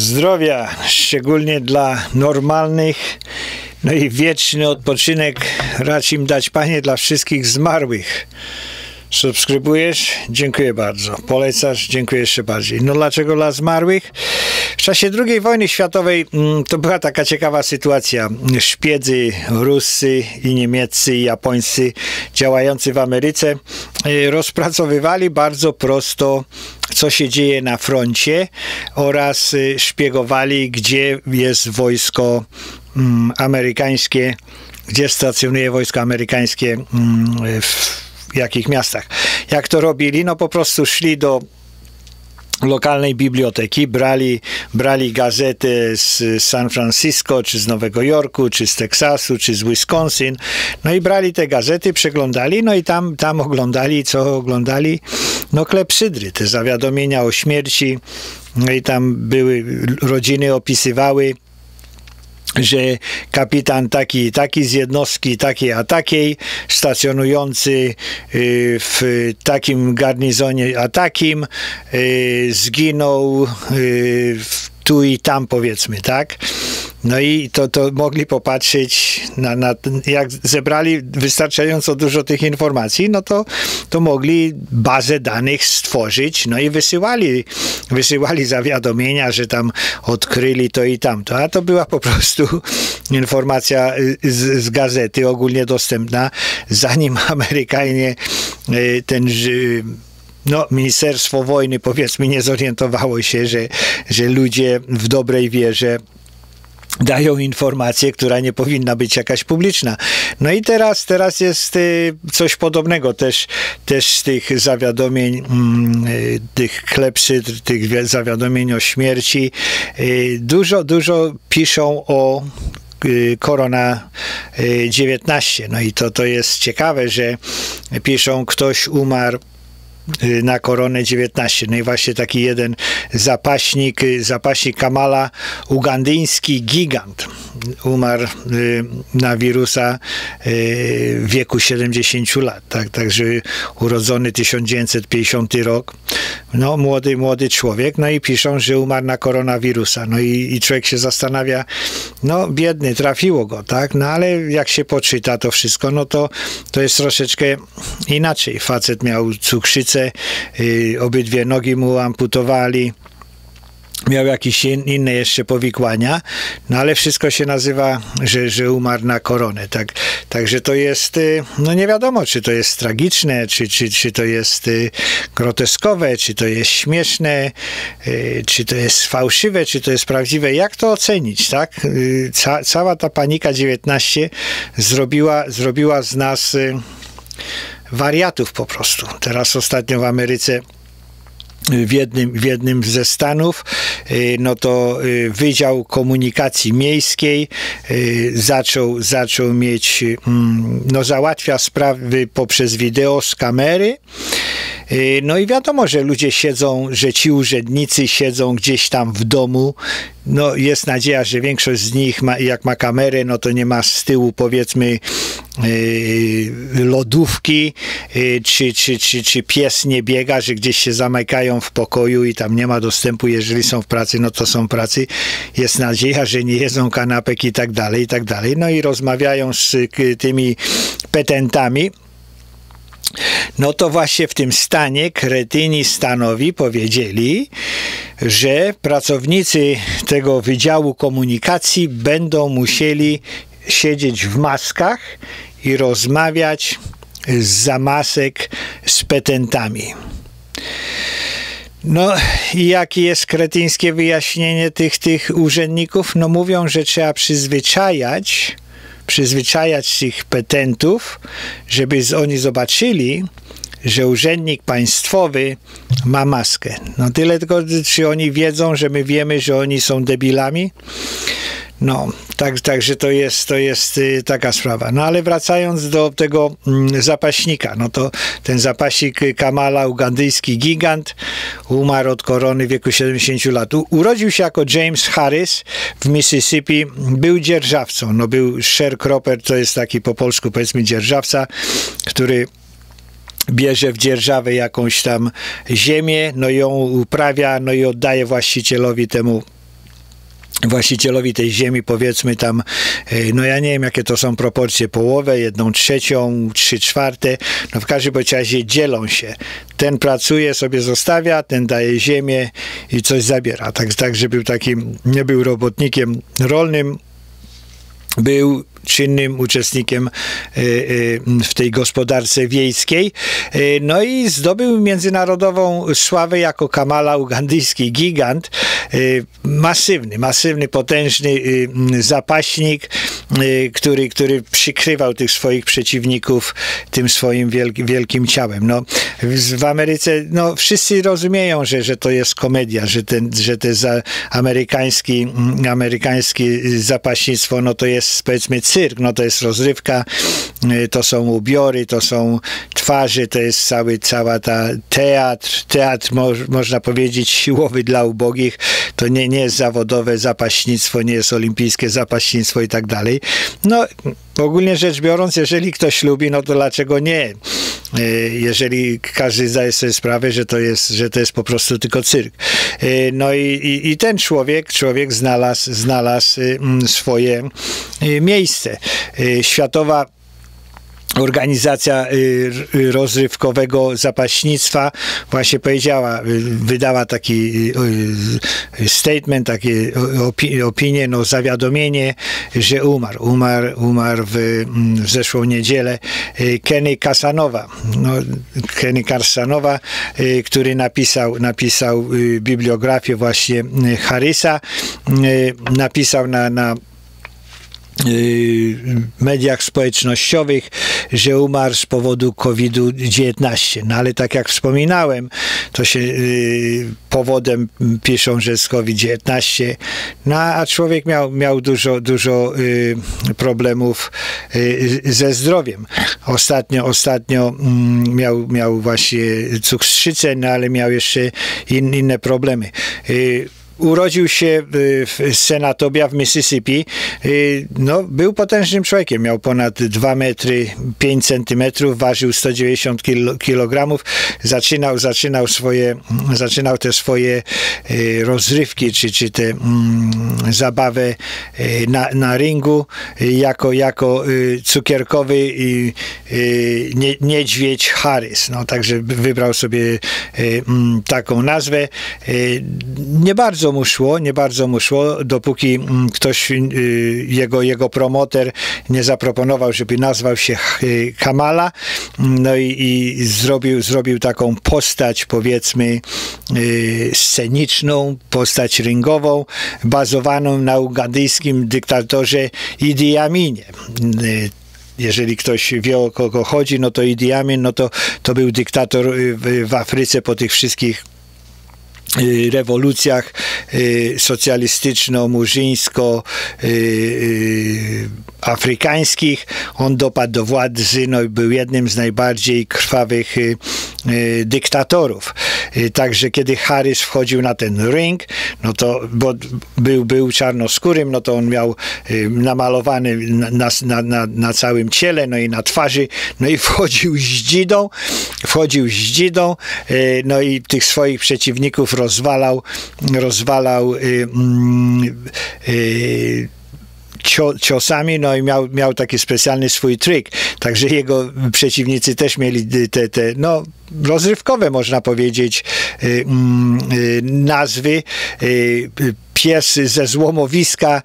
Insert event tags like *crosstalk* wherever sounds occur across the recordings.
zdrowia, szczególnie dla normalnych, no i wieczny odpoczynek racz im dać, Panie, dla wszystkich zmarłych. Subskrybujesz? Dziękuję bardzo. Polecasz? Dziękuję jeszcze bardziej. No dlaczego dla zmarłych? Czasie II wojny światowej mm, to była taka ciekawa sytuacja. Szpiedzy ruscy i niemieccy i japońscy działający w Ameryce y, rozpracowywali bardzo prosto co się dzieje na froncie oraz y, szpiegowali, gdzie jest wojsko mm, amerykańskie, gdzie stacjonuje wojsko amerykańskie mm, w jakich miastach. Jak to robili? No po prostu szli do lokalnej biblioteki, brali, brali gazety z San Francisco, czy z Nowego Jorku, czy z Teksasu, czy z Wisconsin, no i brali te gazety, przeglądali, no i tam, tam oglądali, co oglądali? No klepsydry, te zawiadomienia o śmierci, no i tam były, rodziny opisywały, że kapitan taki taki z jednostki takiej a takiej, stacjonujący y, w takim garnizonie a takim, y, zginął y, tu i tam powiedzmy, tak? No i to, to mogli popatrzeć na, na, jak zebrali wystarczająco dużo tych informacji, no to, to mogli bazę danych stworzyć, no i wysyłali, wysyłali zawiadomienia, że tam odkryli to i tamto, a to była po prostu informacja z, z gazety ogólnie dostępna, zanim *laughs* Amerykanie y, ten no, Ministerstwo Wojny powiedzmy nie zorientowało się, że, że ludzie w dobrej wierze dają informację, która nie powinna być jakaś publiczna. No i teraz, teraz jest y, coś podobnego też, też z tych zawiadomień, mm, y, tych klepsydr, tych zawiadomień o śmierci. Y, dużo, dużo piszą o korona 19. No i to, to jest ciekawe, że piszą, ktoś umarł na koronę 19. No i właśnie taki jeden zapaśnik, y, zapaśnik Kamala, ugandyjski gigant, umarł y, na wirusa w wieku 70 lat, tak, także urodzony 1950 rok, no młody, młody człowiek, no i piszą, że umarł na koronawirusa, no i, i człowiek się zastanawia, no biedny, trafiło go, tak, no ale jak się poczyta to wszystko, no to, to jest troszeczkę inaczej, facet miał cukrzycę, Y, obydwie nogi mu amputowali miał jakieś inne jeszcze powikłania, no ale wszystko się nazywa, że, że umarł na koronę. Tak, także to jest, y, no nie wiadomo, czy to jest tragiczne, czy, czy, czy to jest y, groteskowe, czy to jest śmieszne, czy to jest fałszywe, czy to jest prawdziwe. Jak to ocenić, tak? Ca, cała ta panika 19 zrobiła, zrobiła z nas wariatów po prostu. Teraz ostatnio w Ameryce w jednym, w jednym ze stanów, y, no to y, Wydział Komunikacji Miejskiej y, zaczął, zaczął mieć, mm, no załatwia sprawy poprzez wideo z kamery, no i wiadomo, że ludzie siedzą, że ci urzędnicy siedzą gdzieś tam w domu. No jest nadzieja, że większość z nich, ma, jak ma kamerę, no to nie ma z tyłu powiedzmy lodówki, yy, czy, czy, czy, czy pies nie biega, że gdzieś się zamykają w pokoju i tam nie ma dostępu, jeżeli są w pracy, no to są w pracy. Jest nadzieja, że nie jedzą kanapek i tak dalej, i tak dalej. No i rozmawiają z tymi petentami no to właśnie w tym stanie kretyni stanowi powiedzieli, że pracownicy tego Wydziału Komunikacji będą musieli siedzieć w maskach i rozmawiać z zamasek z petentami. No i jakie jest kretyńskie wyjaśnienie tych, tych urzędników? No mówią, że trzeba przyzwyczajać przyzwyczajać tych petentów, żeby oni zobaczyli, że urzędnik państwowy ma maskę. No tyle tylko, czy oni wiedzą, że my wiemy, że oni są debilami? No, tak, także to jest, to jest y, taka sprawa. No ale wracając do tego mm, zapaśnika, no to ten zapaśnik Kamala, ugandyjski gigant, umarł od korony w wieku 70 lat. Urodził się jako James Harris w Mississippi, był dzierżawcą, no był sharecropper, to jest taki po polsku powiedzmy dzierżawca, który bierze w dzierżawę jakąś tam ziemię, no ją uprawia, no i oddaje właścicielowi temu właścicielowi tej ziemi, powiedzmy tam, e, no ja nie wiem, jakie to są proporcje, połowę, jedną trzecią, trzy czwarte, no w każdym razie dzielą się. Ten pracuje, sobie zostawia, ten daje ziemię i coś zabiera. Tak, tak że był takim, nie był robotnikiem rolnym, był czynnym uczestnikiem e, e, w tej gospodarce wiejskiej. E, no i zdobył międzynarodową sławę jako Kamala ugandyjski gigant. Masywny, masywny, potężny zapaśnik, który, który przykrywał tych swoich przeciwników tym swoim wielkim ciałem. No, w Ameryce no, wszyscy rozumieją, że, że to jest komedia, że, ten, że to za amerykański, amerykańskie zapaśnictwo no, to jest powiedzmy cyrk, no to jest rozrywka, y, to są ubiory, to są twarze, to jest cały, cała ta teatr, teatr mo, można powiedzieć siłowy dla ubogich, to nie, nie jest zawodowe zapaśnictwo, nie jest olimpijskie zapaśnictwo i tak dalej. No, ogólnie rzecz biorąc, jeżeli ktoś lubi, no to dlaczego nie? Y, jeżeli każdy zdaje sobie sprawę, że to jest, że to jest po prostu tylko cyrk. Y, no i, i, i ten człowiek, człowiek znalazł, znalazł mm, swoje miejsce. Światowa organizacja y, y, rozrywkowego zapaśnictwa właśnie powiedziała, y, wydała taki statement, takie opinię, no zawiadomienie, że umarł. Umarł, umarł w, mm, w zeszłą niedzielę Kenny Kasanowa. No, Kenny Kasanowa, który napisał, napisał bibliografię właśnie Harrisa, napisał na, na Y, mediach społecznościowych, że umarł z powodu COVID-19. No ale tak jak wspominałem, to się y, powodem piszą, że z COVID-19, no a człowiek miał, miał dużo, dużo y, problemów ze zdrowiem. Ostatnio, ostatnio mm, miał, miał właśnie cukrzycę, no ale miał jeszcze in, inne problemy urodził się y, w Senatobia w Mississippi. Y, no, był potężnym człowiekiem. Miał ponad 2 metry 5 centymetrów, ważył 190 kilogramów. Zaczynał, zaczynał swoje, zaczynał te swoje y, rozrywki, czy, czy te mm, zabawę na, na ringu jako, jako cukierkowy niedźwiedź Harris. No, także wybrał sobie mm, taką nazwę. Nie bardzo mu szło, nie bardzo mu szło, dopóki mm, ktoś, y, jego, jego promoter nie zaproponował, żeby nazwał się y, Kamala, no i, i zrobił, zrobił taką postać, powiedzmy, y, sceniczną, postać ringową, bazowaną na ugandyjskim dyktatorze Idi Aminie. Jeżeli ktoś wie o kogo chodzi, no to Idi Amin, no to, to był dyktator w, w Afryce po tych wszystkich rewolucjach y, socjalistyczno-murzyńsko y. On dopadł do władzy, no i był jednym z najbardziej krwawych dyktatorów. Także kiedy Harris wchodził na ten ring, no to, bo był, był czarnoskórym, no to on miał namalowany na, na, na, na całym ciele, no i na twarzy, no i *laughs* wchodził z dzidą, wchodził z dzidą, no i tych swoich przeciwników rozwalał, rozwalał y, mm, y, ciosami, no i miał, miał taki specjalny swój trik. Także jego przeciwnicy też mieli te, te no, rozrywkowe, można powiedzieć, y, mm, nazwy pies ze złomowiska,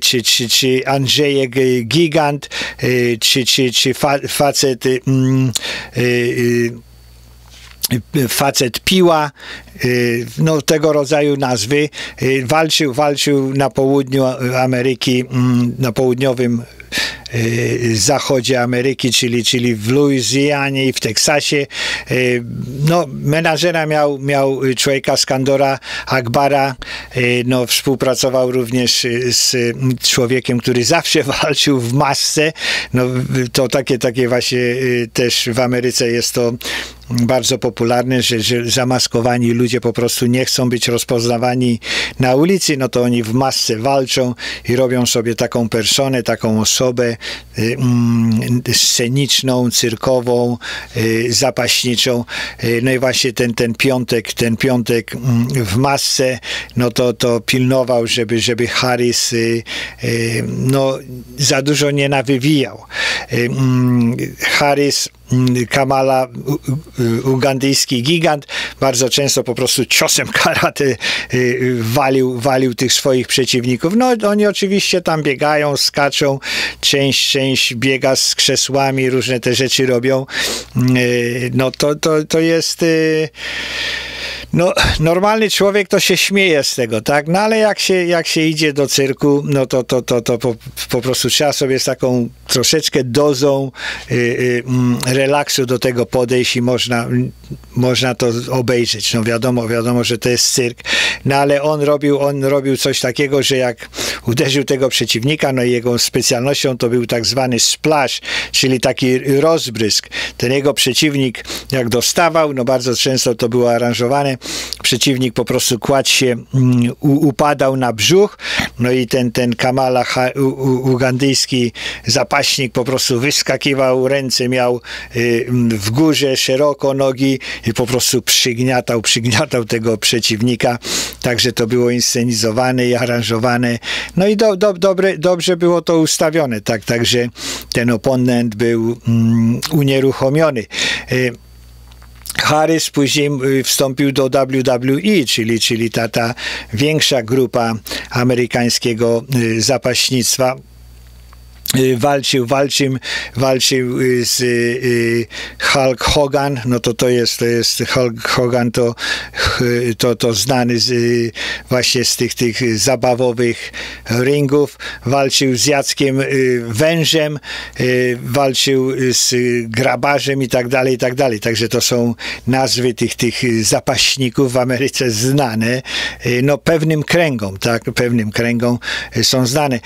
czy, czy, czy Andrzejek Gigant, czy, czy, czy facet mm, facet piła, y, no tego rodzaju nazwy. Y, walczył, walczył na południu Ameryki, mm, na południowym y, zachodzie Ameryki, czyli, czyli w Luizjanie i w Teksasie. No, menażera miał, miał człowieka z Kandora Akbara, no, współpracował również z człowiekiem, który *laughs* zawsze walczył w masce. No, to takie, takie właśnie też w Ameryce jest to bardzo popularne, że, że zamaskowani ludzie po prostu nie chcą być rozpoznawani na ulicy, no to oni w masce walczą i robią sobie taką personę, taką osobę y, mm, sceniczną, cyrkową, y, zapaśniczą. Y, no i właśnie ten, ten piątek, ten piątek mm, w masce, no to, to pilnował, żeby, żeby Harris no, za dużo nie nawywijał. Mm, Harris Kamala, ugandyjski gigant, bardzo często po prostu ciosem karate y, walił, walił tych swoich przeciwników. No oni oczywiście tam biegają, skaczą, część, część biega z krzesłami, różne te rzeczy robią. Y, no to, to, to jest y, no, normalny człowiek to się śmieje z tego, tak? No ale jak się, jak się idzie do cyrku, no to, to, to, to po, po prostu trzeba sobie z taką troszeczkę dozą y, y, mm, relaksu do tego podejść i można, można to obejrzeć. No wiadomo, wiadomo, że to jest cyrk, no ale on robił, on robił coś takiego, że jak uderzył tego przeciwnika, no i jego specjalnością to był tak zwany splash, czyli taki rozbrysk. Ten jego przeciwnik jak dostawał, no bardzo często to było aranżowane, przeciwnik po prostu kładł się, mm, upadał na brzuch, no i ten, ten Kamala ugandyjski zapaśnik po prostu wyskakiwał, ręce miał y, w górze, szeroko nogi i po prostu przygniatał, przygniatał tego przeciwnika, także to było inscenizowane i aranżowane, no i do, do, dobre, dobrze było to ustawione, tak, także ten oponent był mm, unieruchomiony. Harris później y, wstąpił do WWE, czyli, czyli ta, ta większa grupa amerykańskiego y, zapaśnictwa, Y, walczył, walczył, walczył z Hulk Hogan, no to to jest, to jest Hulk Hogan to, to, to znany z, właśnie z tych, tych zabawowych ringów, walczył z Jackiem Wężem, walczył z Grabarzem i tak dalej, i tak dalej. Także to są nazwy tych, tych zapaśników w Ameryce znane, no pewnym kręgom, tak, pewnym kręgom są znane.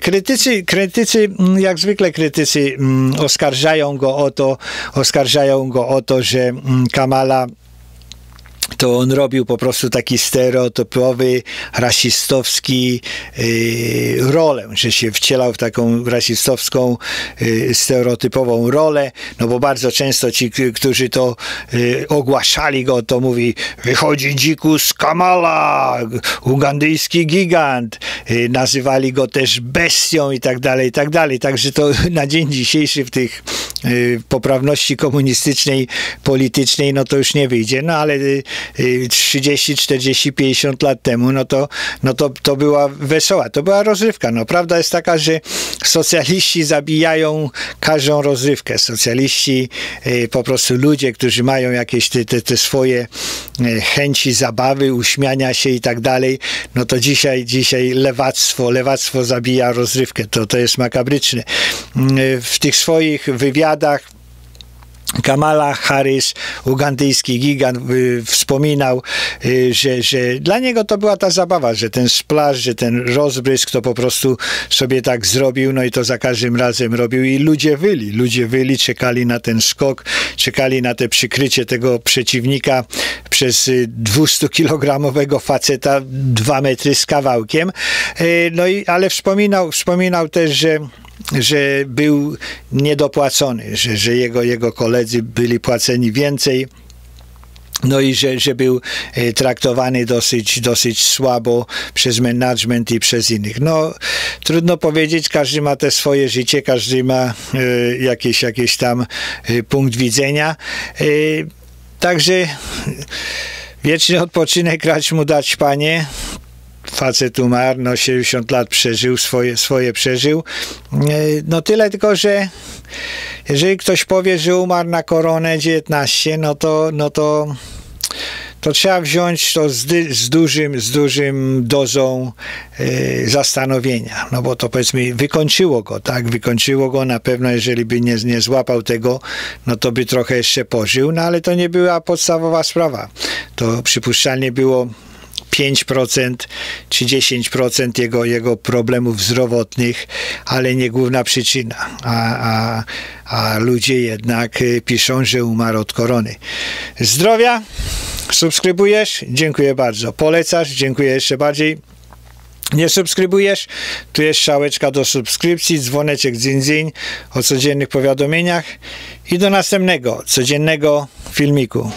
Krytycy, krytycy krytycy, mm, jak zwykle krytycy mm, oskarżają go o to, oskarżają go o to, że mm, Kamala to on robił po prostu taki stereotypowy, rasistowski yy, rolę, że się wcielał w taką rasistowską, yy, stereotypową rolę, no bo bardzo często ci, którzy to yy, ogłaszali go, to mówi, wychodzi dzikus Kamala, ugandyjski gigant, nazywali go też bestią i tak dalej, i tak dalej, także to *laughs* na dzień dzisiejszy w tych poprawności komunistycznej, politycznej, no to już nie wyjdzie, no ale 30, 40, 50 lat temu, no to, no to, to była wesoła, to była rozrywka. No, prawda jest taka, że socjaliści zabijają każdą rozrywkę. Socjaliści, y, po prostu ludzie, którzy mają jakieś te, te, te swoje y, chęci zabawy, uśmiania się i tak dalej, no to dzisiaj, dzisiaj lewactwo, lewactwo zabija rozrywkę. To, to jest makabryczne. Y, w tych swoich wywiadach Kamala Harris, ugandyjski gigant, y, wspominał, y, że, że dla niego to była ta zabawa, że ten splash, że ten rozbrysk to po prostu sobie tak zrobił, no i to za każdym razem robił i ludzie wyli, ludzie wyli, czekali na ten skok, czekali na te przykrycie tego przeciwnika przez 200-kilogramowego y, faceta, dwa metry z kawałkiem, no i, ale wspominał, wspominał też, że że był niedopłacony, że, że jego, jego koledzy byli płaceni więcej. No i że, że był e, traktowany dosyć, dosyć słabo przez management i przez innych. No, trudno powiedzieć, każdy ma te swoje życie, każdy ma y, jakiś, jakiś tam y, punkt widzenia. Y, także wieczny odpoczynek racz mu dać, Panie facet umarł, no 70 lat przeżył, swoje, swoje przeżył. E, no tyle tylko, że jeżeli ktoś powie, że umarł na koronę 19, no to, no to to trzeba wziąć to z, z, dużym, z dużym dozą e, zastanowienia, no bo to powiedzmy wykończyło go, tak, wykończyło go na pewno, jeżeli by nie, nie złapał tego, no to by trochę jeszcze pożył, no ale to nie była podstawowa sprawa. To przypuszczalnie było 5% czy 10% jego, jego problemów zdrowotnych, ale nie główna przyczyna. A, a, a ludzie jednak y, piszą, że umarł od korony. Zdrowia, subskrybujesz? Dziękuję bardzo. Polecasz? Dziękuję jeszcze bardziej. Nie subskrybujesz? Tu jest szałeczka do subskrypcji, dzwoneczek dzyń, o codziennych powiadomieniach i do następnego codziennego filmiku.